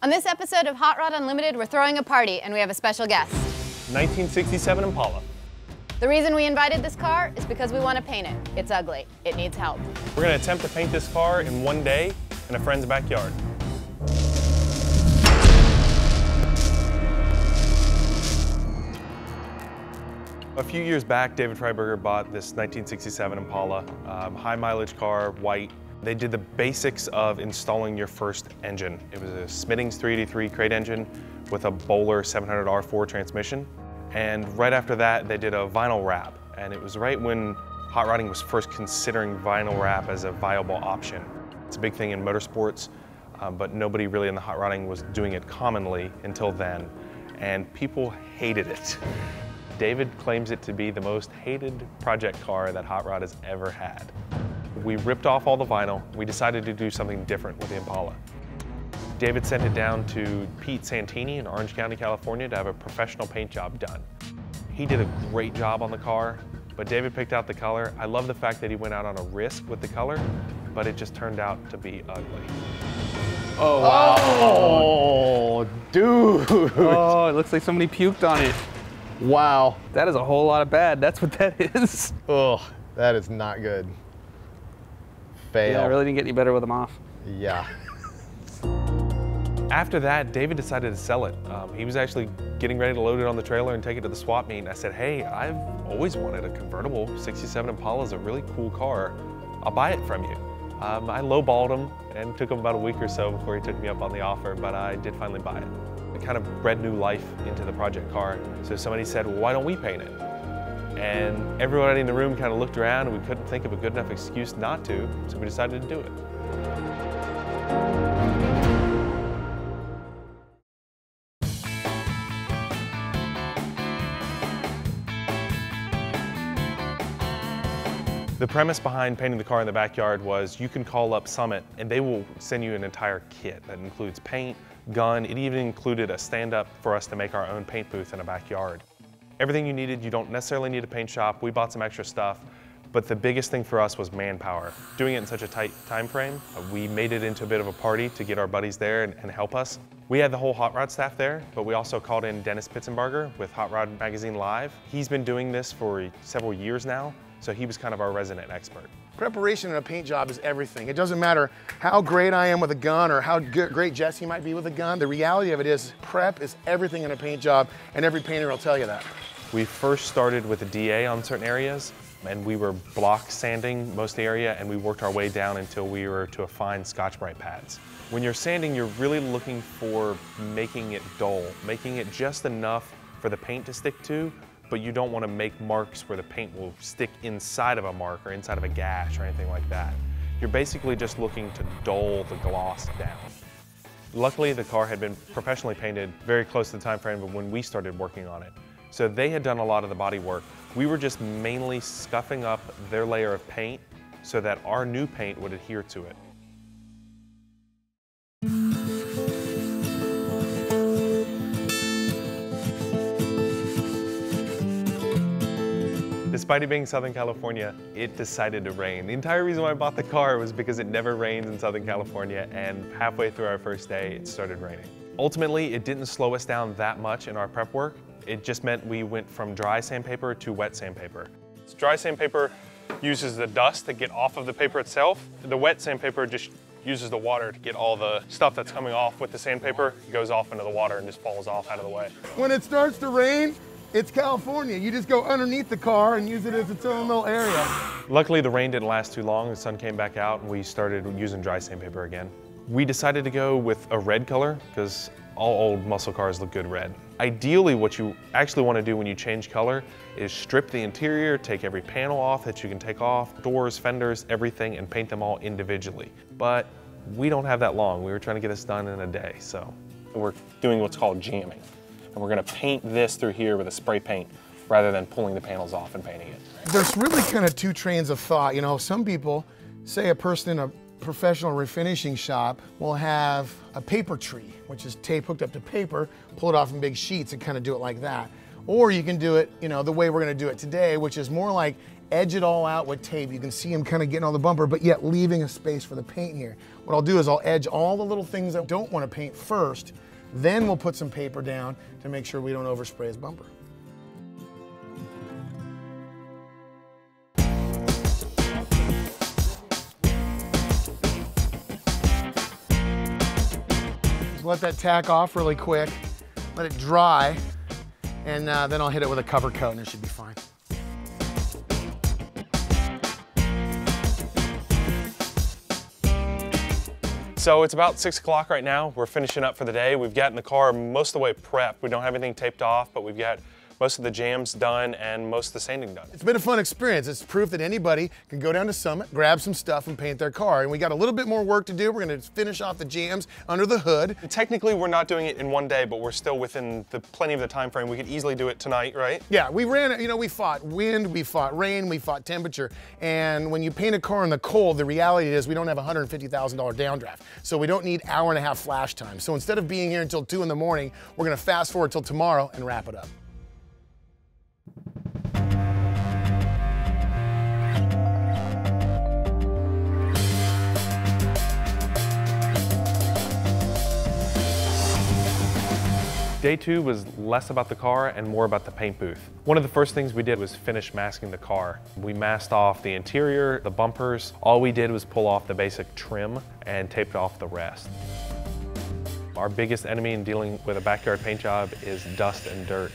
On this episode of Hot Rod Unlimited, we're throwing a party and we have a special guest. 1967 Impala. The reason we invited this car is because we want to paint it. It's ugly. It needs help. We're going to attempt to paint this car in one day in a friend's backyard. A few years back, David Freiberger bought this 1967 Impala, um, high mileage car, white. They did the basics of installing your first engine. It was a Smeding's 383 crate engine with a Bowler 700R4 transmission. And right after that, they did a vinyl wrap. And it was right when hot rodding was first considering vinyl wrap as a viable option. It's a big thing in motorsports, um, but nobody really in the hot rodding was doing it commonly until then. And people hated it. David claims it to be the most hated project car that Hot Rod has ever had. We ripped off all the vinyl. We decided to do something different with the Impala. David sent it down to Pete Santini in Orange County, California to have a professional paint job done. He did a great job on the car, but David picked out the color. I love the fact that he went out on a risk with the color, but it just turned out to be ugly. Oh, wow. Oh, dude. Oh, it looks like somebody puked on it. Wow. That is a whole lot of bad. That's what that is. Oh, that is not good. Fail. Yeah, I really didn't get any better with them off. Yeah. After that, David decided to sell it. Um, he was actually getting ready to load it on the trailer and take it to the swap meet. And I said, hey, I've always wanted a convertible 67 Impala is a really cool car. I'll buy it from you. Um, I lowballed him and took him about a week or so before he took me up on the offer, but I did finally buy it. It kind of bred new life into the project car. So somebody said, well, why don't we paint it? And everybody in the room kind of looked around and we couldn't think of a good enough excuse not to, so we decided to do it. The premise behind painting the car in the backyard was you can call up Summit and they will send you an entire kit that includes paint, gun, it even included a stand-up for us to make our own paint booth in a backyard. Everything you needed, you don't necessarily need a paint shop. We bought some extra stuff, but the biggest thing for us was manpower. Doing it in such a tight time frame, uh, we made it into a bit of a party to get our buddies there and, and help us. We had the whole Hot Rod staff there, but we also called in Dennis Pittsenbarger with Hot Rod Magazine Live. He's been doing this for several years now, so he was kind of our resident expert. Preparation in a paint job is everything. It doesn't matter how great I am with a gun or how great Jesse might be with a gun. The reality of it is prep is everything in a paint job and every painter will tell you that. We first started with a DA on certain areas and we were block sanding most of the area and we worked our way down until we were to a fine Scotch-Brite pads. When you're sanding, you're really looking for making it dull, making it just enough for the paint to stick to, but you don't want to make marks where the paint will stick inside of a mark or inside of a gash or anything like that. You're basically just looking to dull the gloss down. Luckily, the car had been professionally painted very close to the time frame of when we started working on it. So they had done a lot of the body work. We were just mainly scuffing up their layer of paint so that our new paint would adhere to it. Despite it being Southern California, it decided to rain. The entire reason why I bought the car was because it never rains in Southern California and halfway through our first day, it started raining. Ultimately, it didn't slow us down that much in our prep work. It just meant we went from dry sandpaper to wet sandpaper. Dry sandpaper uses the dust to get off of the paper itself. The wet sandpaper just uses the water to get all the stuff that's coming off with the sandpaper, it goes off into the water and just falls off out of the way. When it starts to rain, it's California. You just go underneath the car and use it as its own little area. Luckily, the rain didn't last too long. The sun came back out and we started using dry sandpaper again. We decided to go with a red color because all old muscle cars look good red. Ideally, what you actually want to do when you change color is strip the interior, take every panel off that you can take off, doors, fenders, everything, and paint them all individually. But we don't have that long. We were trying to get this done in a day, so. We're doing what's called jamming and we're gonna paint this through here with a spray paint rather than pulling the panels off and painting it. There's really kind of two trains of thought. You know, some people, say a person in a professional refinishing shop will have a paper tree, which is tape hooked up to paper, pull it off in big sheets and kind of do it like that. Or you can do it, you know, the way we're gonna do it today, which is more like edge it all out with tape. You can see them kind of getting on the bumper, but yet leaving a space for the paint here. What I'll do is I'll edge all the little things I don't want to paint first, then we'll put some paper down to make sure we don't overspray his bumper. Let that tack off really quick, let it dry, and uh, then I'll hit it with a cover coat and it should be fine. So it's about six o'clock right now. We're finishing up for the day. We've gotten the car most of the way prepped. We don't have anything taped off, but we've got most of the jams done and most of the sanding done. It's been a fun experience. It's proof that anybody can go down to Summit, grab some stuff, and paint their car. And we got a little bit more work to do. We're going to finish off the jams under the hood. Technically, we're not doing it in one day, but we're still within the plenty of the time frame. We could easily do it tonight, right? Yeah, we ran, you know, we fought wind, we fought rain, we fought temperature. And when you paint a car in the cold, the reality is we don't have a $150,000 downdraft. So we don't need hour and a half flash time. So instead of being here until two in the morning, we're going to fast forward till tomorrow and wrap it up. Day two was less about the car and more about the paint booth. One of the first things we did was finish masking the car. We masked off the interior, the bumpers. All we did was pull off the basic trim and taped off the rest. Our biggest enemy in dealing with a backyard paint job is dust and dirt.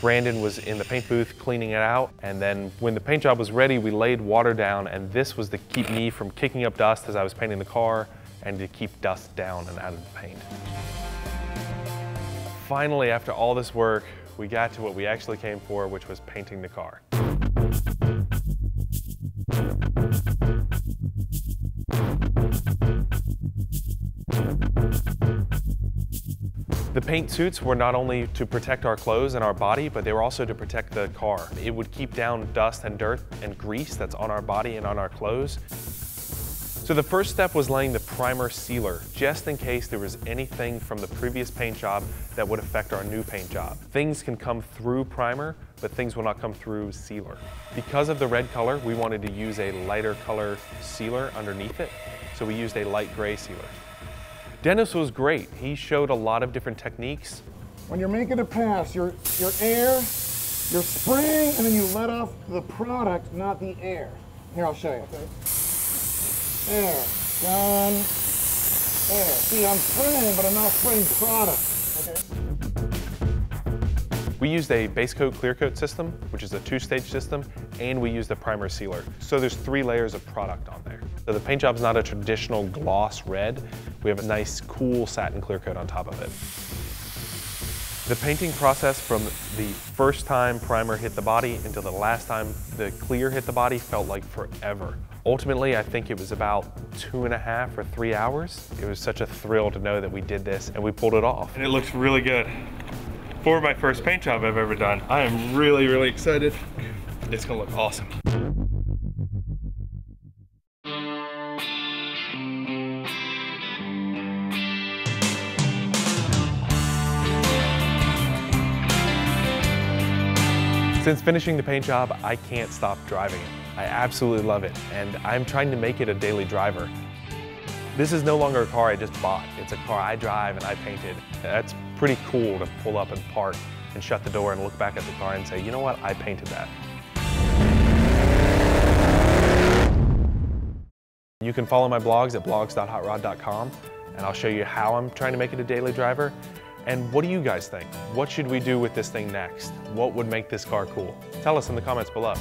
Brandon was in the paint booth cleaning it out, and then when the paint job was ready, we laid water down, and this was to keep me from kicking up dust as I was painting the car and to keep dust down and out of the paint. Finally, after all this work, we got to what we actually came for, which was painting the car. The paint suits were not only to protect our clothes and our body, but they were also to protect the car. It would keep down dust and dirt and grease that's on our body and on our clothes. So the first step was laying the primer sealer, just in case there was anything from the previous paint job that would affect our new paint job. Things can come through primer, but things will not come through sealer. Because of the red color, we wanted to use a lighter color sealer underneath it, so we used a light gray sealer. Dennis was great. He showed a lot of different techniques. When you're making a pass, your, your air, you're spraying and then you let off the product, not the air. Here, I'll show you. Okay? Air, done, air. See, I'm spraying, but I'm not spraying product. Okay? We used a base coat clear coat system, which is a two-stage system, and we used a primer sealer. So there's three layers of product on there. So the paint job's not a traditional gloss red. We have a nice, cool satin clear coat on top of it. The painting process from the first time primer hit the body until the last time the clear hit the body felt like forever. Ultimately, I think it was about two and a half or three hours. It was such a thrill to know that we did this and we pulled it off. And it looks really good. For my first paint job I've ever done, I am really, really excited. It's gonna look awesome. Since finishing the paint job, I can't stop driving it. I absolutely love it, and I'm trying to make it a daily driver. This is no longer a car I just bought. It's a car I drive and I painted. That's pretty cool to pull up and park and shut the door and look back at the car and say, you know what, I painted that. You can follow my blogs at blogs.hotrod.com and I'll show you how I'm trying to make it a daily driver. And what do you guys think? What should we do with this thing next? What would make this car cool? Tell us in the comments below.